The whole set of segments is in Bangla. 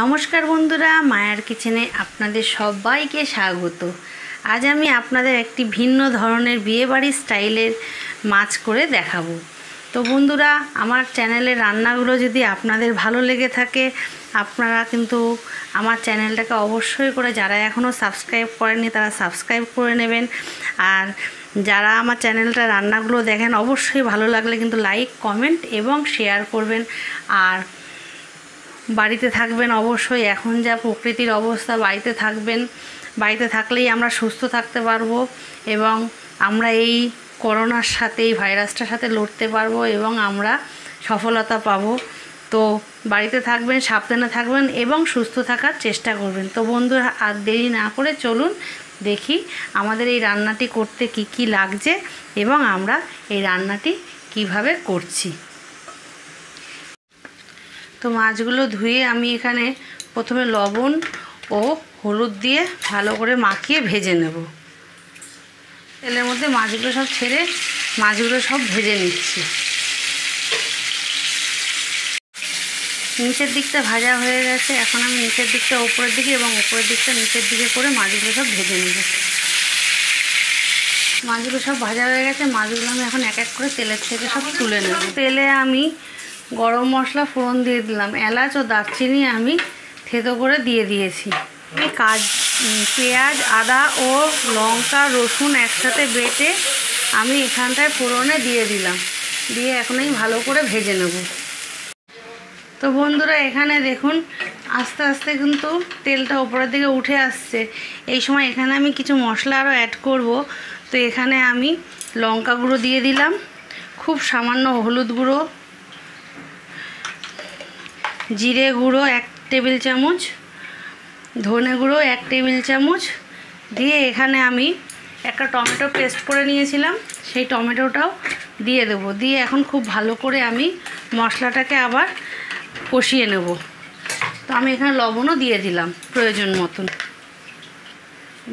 নমস্কার বন্ধুরা, মায়ার কিচেনে আপনাদের সবাইকে স্বাগত। আজ আমি আপনাদের একটি ভিন্ন ধরনের বিয়েবাড়ির স্টাইলের মাছ করে দেখাবো। তো বন্ধুরা, আমার চ্যানেলের রান্নাগুলো যদি আপনাদের ভালো লেগে থাকে, আপনারা কিন্তু আমার চ্যানেলটাকে অবশ্যই করে যারা এখনও সাবস্ক্রাইব করেনি তারা সাবস্ক্রাইব করে নেবেন। আর যারা আমার চ্যানেলটা রান্নাগুলো দেখেন, অবশ্যই ভালো লাগলে কিন্তু লাইক, কমেন্ট এবং শেয়ার করবেন। আর বাড়িতে থাকবেন অবশ্যই। এখন যা প্রকৃতির অবস্থা, বাড়িতে থাকবেন। বাড়িতে থাকলেই আমরা সুস্থ থাকতে পারব এবং আমরা এই করোনার সাথে, এই ভাইরাসটার সাথে লড়তে পারব এবং আমরা সফলতা পাবো। তো বাড়িতে থাকবেন, সাবধানে থাকবেন এবং সুস্থ থাকার চেষ্টা করবেন। তো বন্ধুরা, আর দেরি না করে চলুন দেখি আমাদের এই রান্নাটি করতে কি কি লাগছে এবং আমরা এই রান্নাটি কীভাবে করছি। তো মাছগুলো ধুয়ে আমি এখানে প্রথমে লবণ ও হলুদ দিয়ে ভালো করে মাখিয়ে ভেজে নেব। তেলের মধ্যে মাছগুলো সব ছেড়ে মাছগুলো সব ভেজে নিচ্ছি। নিচের দিকটা ভাজা হয়ে গেছে। এখন আমি নিচের দিকটা উপরের দিকে এবং উপরের দিকটা নিচের দিকে করে মাছগুলো সব ভেজে নেব। মাছগুলো সব ভাজা হয়ে গেছে। মাছগুলো আমি এখন এক এক করে তেলের থেকে সব তুলে নেব। তেলে আমি গরম মশলা ফোড়ন দিয়ে দিলাম। এলাচ ও দারচিনি আমি থেতো করে দিয়ে দিয়েছি। কাজ পেঁয়াজ, আদা ও লঙ্কা, রসুন একসাথে বেটে আমি এখানটায় ফোড়নে দিয়ে দিলাম। দিয়ে এখন আমি ভালো করে ভেজে নেব। তো বন্ধুরা, এখানে দেখুন, আস্তে আস্তে কিন্তু তেলটা ওপরের দিকে উঠে আসছে। এই সময় এখানে আমি কিছু মশলা আরও অ্যাড করব। তো এখানে আমি লঙ্কা গুঁড়ো দিয়ে দিলাম। খুব সামান্য হলুদ গুঁড়ো জিরে গুঁড়ো এক টেবিল চামচ, ধনে গুঁড়ো এক টেবিল চামচ, দিয়ে এখানে আমি একটা টমেটো পেস্ট করে নিয়েছিলাম, সেই টমেটোটাও দিয়ে দেবো। দিয়ে এখন খুব ভালো করে আমি মশলাটাকে আবার কষিয়ে নেব। তো আমি এখানে লবণও দিয়ে দিলাম প্রয়োজন মতন।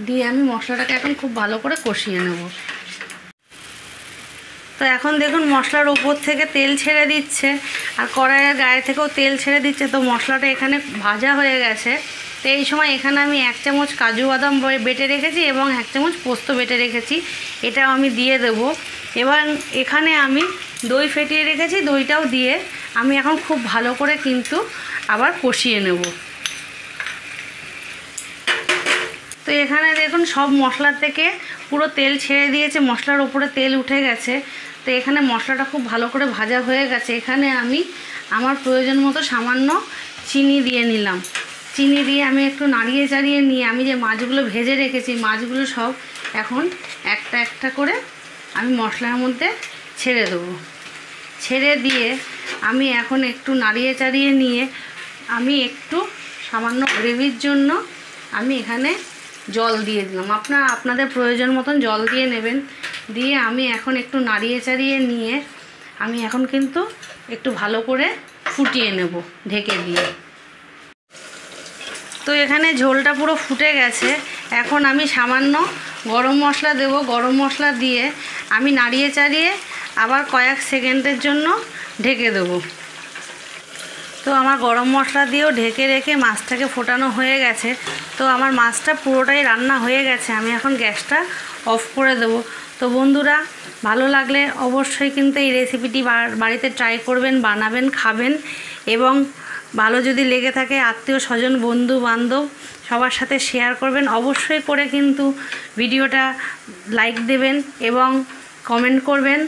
দিয়ে আমি মশলাটাকে এখন খুব ভালো করে কষিয়ে নেব। তো এখন দেখুন মশলার উপর থেকে তেল ছেড়ে দিচ্ছে, আর কড়াইয়ের গায়ে থেকেও তেল ছেড়ে দিচ্ছে, তো মশলাটা এখানে ভাজা হয়ে গেছে। তো এই সময় এখানে আমি এক চামচ কাজু বাদাম বেটে রেখেছি এবং এক চামচ পোস্ত বেটে রেখেছি এটাও আমি দিয়ে দেব। এবং এখানে আমি দই ফেটিয়ে রেখেছি, দইটাও দিয়ে আমি এখন খুব ভালো করে কিন্তু আবার কষিয়ে নেব। তো এখানে দেখুন সব মশলা থেকে পুরো তেল ছেড়ে দিয়েছে, মশলার উপরে তেল উঠে গেছে। তো এখানে মশলাটা খুব ভালো করে ভাজা হয়ে গেছে। এখানে আমি আমার প্রয়োজন মতো সামান্য চিনি দিয়ে নিলাম। চিনি দিয়ে আমি একটু নাড়িয়ে চাড়িয়ে নিয়ে আমি যে মাছগুলো ভেজে রেখেছি, মাছগুলো সব এখন একটা একটা করে আমি মশলার মধ্যে ছেড়ে দেবো। ছেড়ে দিয়ে আমি এখন একটু নাড়িয়ে চাড়িয়ে নিয়ে আমি একটু সামান্য গ্রেভির জন্য আমি এখানে জল দিয়ে দিলাম। আপনার, আপনাদের প্রয়োজন মতন জল দিয়ে নেবেন। দিয়ে আমি এখন একটু নাড়িয়ে চাড়িয়ে নিয়ে আমি এখন কিন্তু একটু ভালো করে ফুটিয়ে নেব ঢেকে দিয়ে। তো এখানে ঝোলটা পুরো ফুটে গেছে। এখন আমি সামান্য গরম মশলা দেব। গরম মশলা দিয়ে আমি নাড়িয়ে চাড়িয়ে আবার কয়েক সেকেন্ডের জন্য ঢেকে দেবো। তো আমার গরম মশলা দিয়েও ঢেকে রেখে মাছটাকে ফোটানো হয়ে গেছে। তো আমার মাছটা পুরোটাই রান্না হয়ে গেছে। আমি এখন গ্যাসটা অফ করে দেবো। তো বন্ধুরা, ভালো লাগলে অবশ্যই কিন্তু এই রেসিপিটি বাড়িতে ট্রাই করবেন, বানাবেন, খাবেন এবং ভালো যদি লেগে থাকে আত্মীয় স্বজন, বন্ধু বান্ধব সবার সাথে শেয়ার করবেন। অবশ্যই করে কিন্তু ভিডিওটা লাইক দেবেন এবং কমেন্ট করবেন।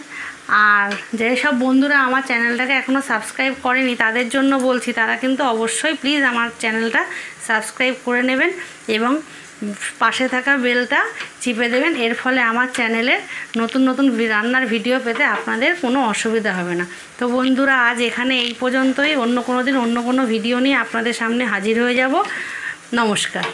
আর যেসব বন্ধুরা আমার চ্যানেলটাকে এখনও সাবস্ক্রাইব করেনি, তাদের জন্য বলছি, তারা কিন্তু অবশ্যই প্লিজ আমার চ্যানেলটা সাবস্ক্রাইব করে নেবেন এবং পাশে থাকা বেলটা চিপে দেবেন। এর ফলে আমার চ্যানেলে নতুন নতুন রান্নার ভিডিও পেতে আপনাদের কোনো অসুবিধা হবে না। তো বন্ধুরা, আজ এখানে এই পর্যন্তই। অন্য কোনো দিন অন্য কোনো ভিডিও নিয়ে আপনাদের সামনে হাজির হয়ে যাব। নমস্কার।